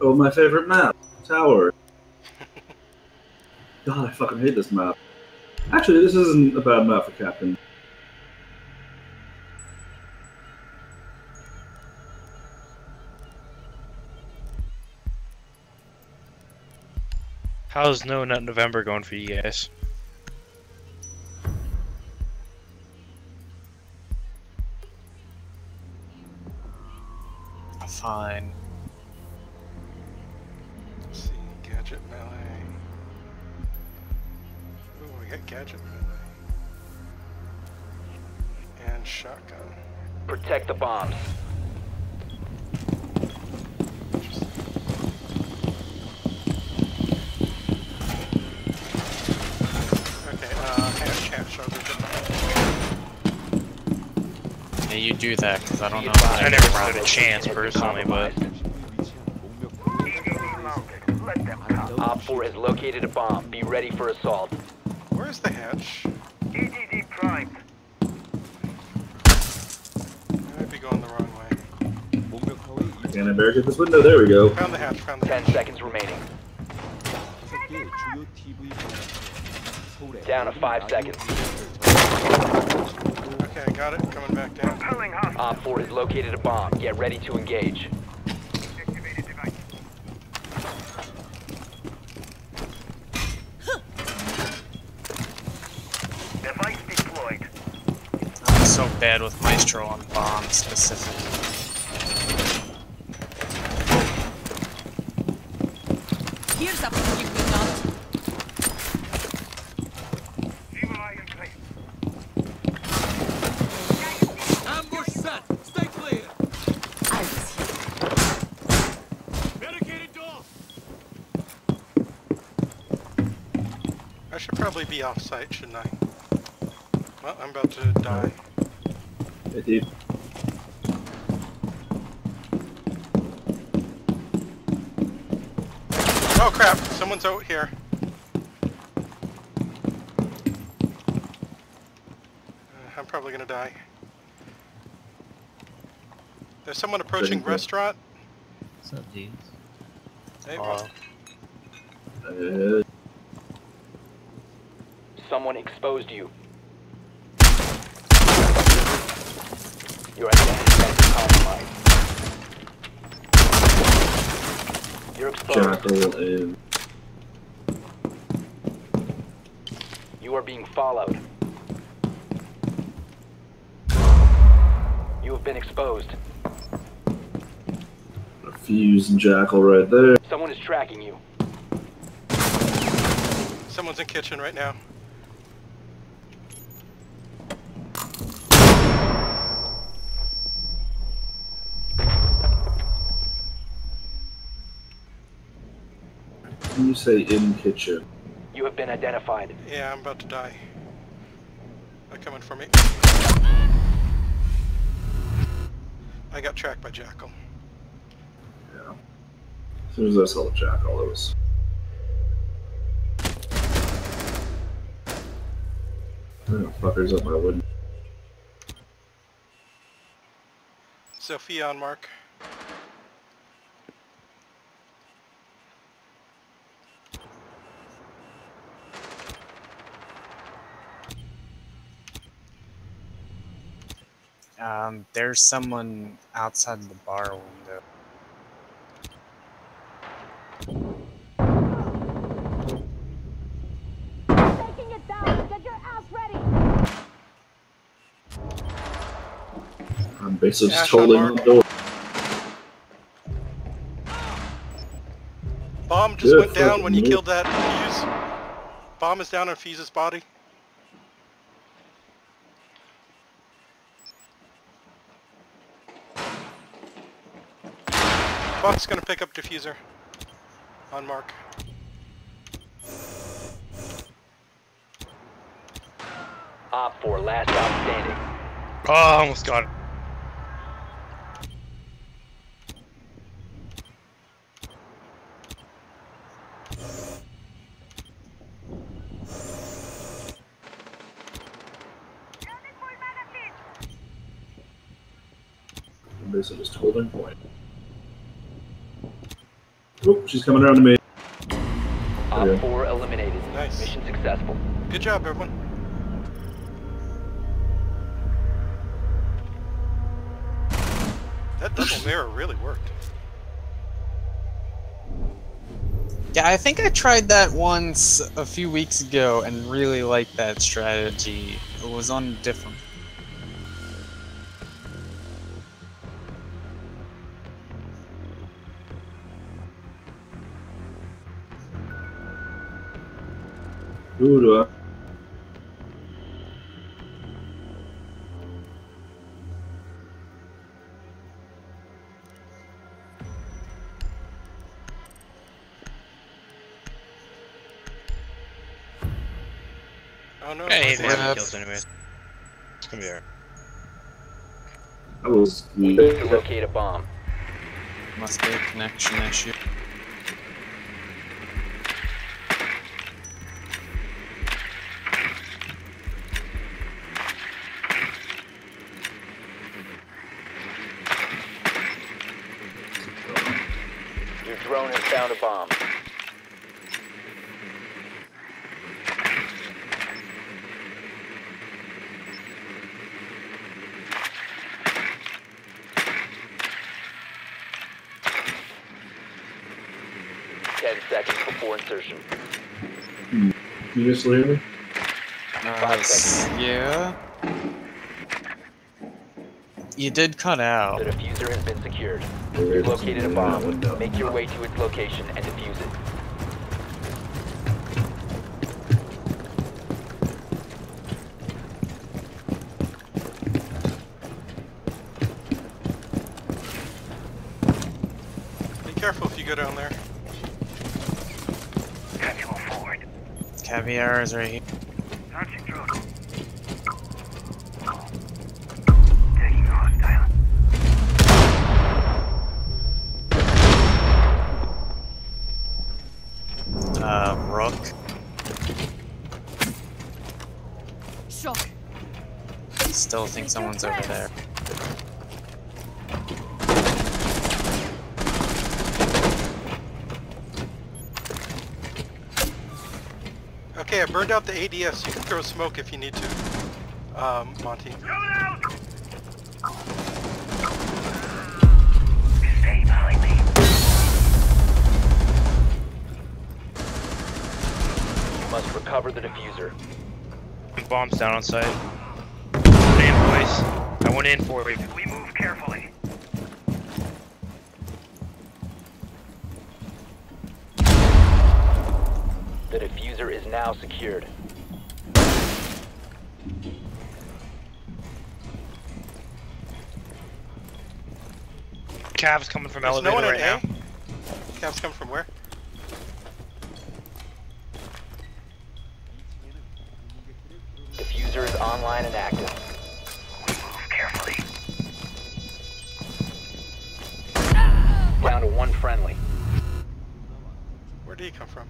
Oh, my favorite map, Tower. God, I fucking hate this map. Actually, this isn't a bad map for Captain. How's No Nut November going for you guys? Fine. We got gadget melee. And shotgun. Protect the bombs. Okay, uh, hash, hash, I'll do it. Yeah, you do that because I don't know. I never stood a chance personally, but Op 4 has located a bomb. Be ready for assault. Where's the hatch? EDD prime. I might be going the wrong way. Can I barricade this window? There we go. Found the hatch, found the 10 hatch. seconds remaining. Down to 5 seconds. Okay, I got it. Coming back down. Repelling hostile. Op 4 has located a bomb. Get ready to engage. Bad with Maestro on bombs specifically. Here's up to you, not. Evil eye in place. Ambush set. Stay clear. I was here. Barricaded door. I should probably be off site, shouldn't I? Well, I'm about to die. Hey, dude. Oh crap! Someone's out here. Uh, I'm probably gonna die. There's someone approaching Very good. restaurant. What's up, dudes? Hey, Uh, Someone exposed you. Your identity has been compromised. You're exposed. Jackal and You are being followed. You have been exposed. a Fuse and Jackal right there. Someone is tracking you. someone's in kitchen right now. Say in kitchen, You have been identified. Yeah, I'm about to die. They're coming for me. I got tracked by Jackal. yeah. As soon as I saw the Jackal, it was. Oh, fuckers up my window. Sophia on mark. Um, there's someone outside the bar window. Taking it down. Get your ass ready. I'm basically just Ash on holding the door. Bomb just Good went down when you fucking killed that fuse. Bomb is down on Fuse's body. Buck's gonna pick up diffuser. On mark. Op 4, last outstanding. oh, ah, I almost got it. I'm basically just holding point. Oop, she's coming around to me. Op Okay. 4 eliminated. Nice. Mission successful. Good job, everyone. That double mirror really worked. Yeah, I think I tried that once a few weeks ago and really liked that strategy. It was on different. Who do Oh no. Hey, it's they like- have Yeah. kills anyways. It's gonna be alright. I was. We need to locate a bomb. Must be a connection issue. Your drone has found a bomb. Ten seconds before insertion. You just leave me? Five s- yeah. You did cut out. The out. diffuser has been secured. You've located a bomb. Make your way to its location and defuse it. Be careful if you go down there. Caveira is right here. Launching drone. Taking hostile. Uh, Rook. Shock. Still think someone's over there. I burned out the ADS. You can throw smoke if you need to. Um, Monty. Stay behind me. You must recover the diffuser. Bombs down on site. One in, boys. I went in for you. We move carefully. The diffuser is now secured. Cavs coming from There's elevator no one right in now. A? Cavs come from where? Diffuser is online and active. We move carefully. Down to one friendly. Where did he come from?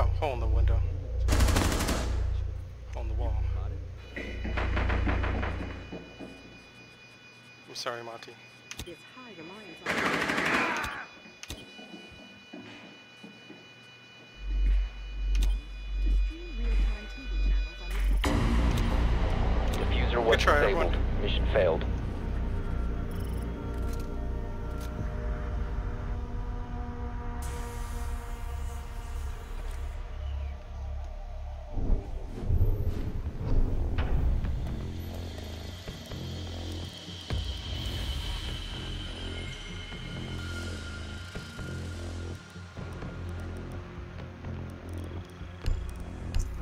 Oh, hole in the window. Hole in the wall. I'm sorry, Monty. This high reliance on to stream real-time TV channels on the Diffuser was disabled. Mission failed.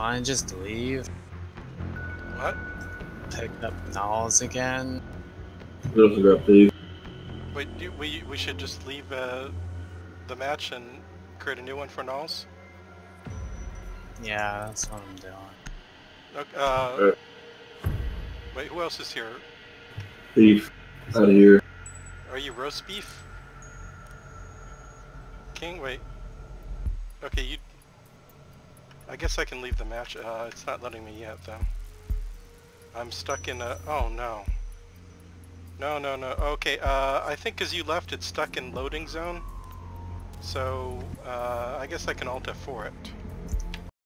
Wanna just leave? What? Pick up Knowles again? Those are up these. Wait, do we we should just leave uh, the match and create a new one for Knowles? Yeah, that's what I'm doing. Okay, uh, Alright. wait, who else is here? Beef. Out of here. Are you roast beef? King, wait. Okay, you. I guess I can leave the match. Uh, it's not letting me yet, though. I'm stuck in a. Oh no. No, no, no. Okay, uh, I think as you left, it's stuck in loading zone. So, uh, I guess I can alt F4 it.